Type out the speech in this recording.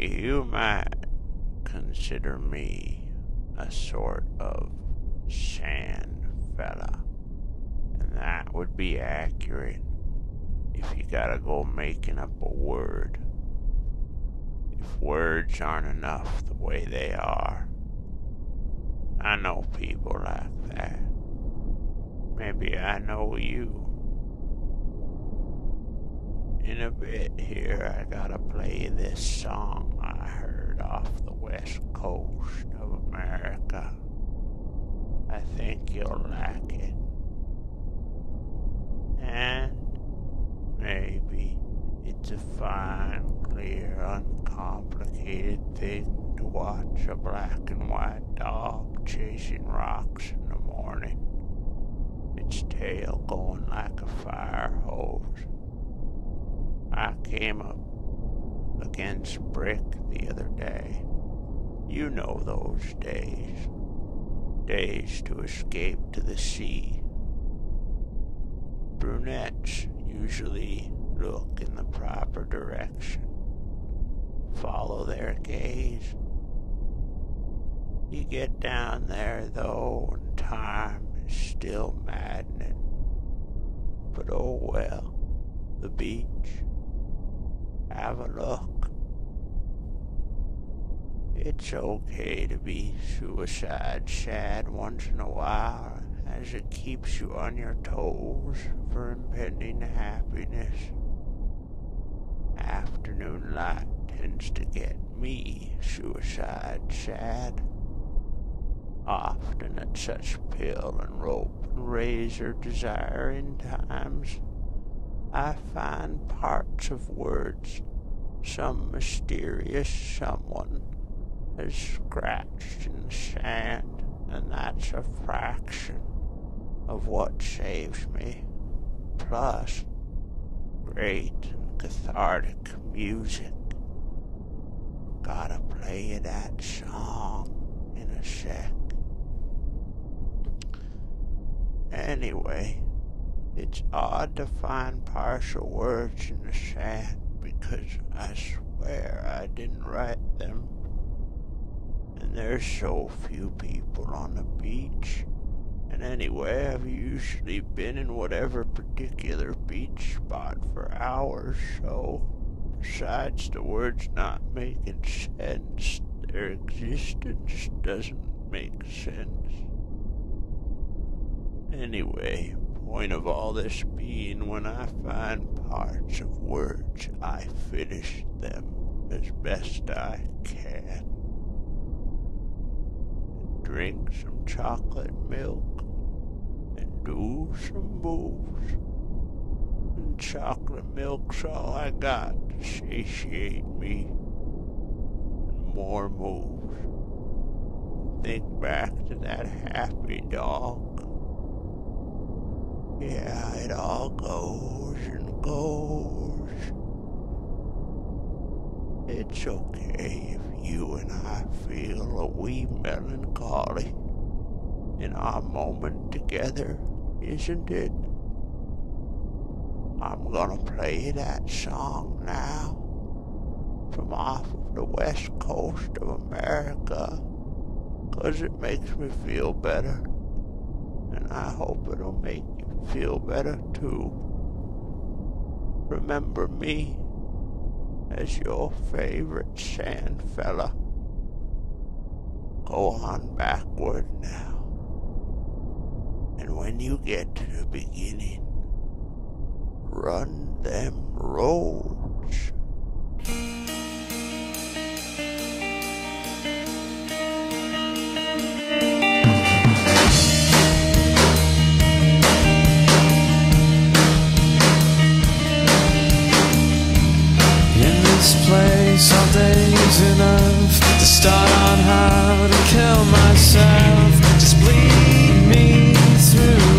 You might consider me a sort of sand fella, and that would be accurate if you gotta go making up a word. If words aren't enough the way they are. I know people like that. Maybe I know you. In a bit here, I gotta play this song I heard off the west coast of America. I think you'll like it. And maybe it's a fine, clear, uncomplicated thing to watch a black and white dog chasing rocks in the morning, its tail going like a fire hose. Came up against Brick the other day. You know those days. Days to escape to the sea. Brunettes usually look in the proper direction. Follow their gaze. You get down there, though, and time is still maddening. But oh well, the beach have a look. It's okay to be suicide sad once in a while, as it keeps you on your toes for impending happiness. Afternoon light tends to get me suicide sad. Often at such pill and rope and razor desiring times. I find parts of words some mysterious someone has scratched in the sand, and that's a fraction of what saves me. Plus, great and cathartic music. Gotta play that song in a sec. Anyway, it's odd to find partial words in the sand because I swear I didn't write them. And there's so few people on the beach. And anyway, I've usually been in whatever particular beach spot for hours, so besides the words not making sense, their existence doesn't make sense. Anyway, point of all this being when I find parts of words, I finish them as best I can. And drink some chocolate milk and do some moves. And chocolate milk's all I got to satiate me. And more moves. Think back to that happy dog yeah, it all goes and goes. It's okay if you and I feel a wee melancholy in our moment together, isn't it? I'm gonna play that song now from off of the west coast of America, 'cause it makes me feel better, and I hope it'll make feel better too. Remember me as your favorite sand fella. Go on backward now. And when you get to the beginning, run them roads. Day's enough to start on how to kill myself. Just bleed me through.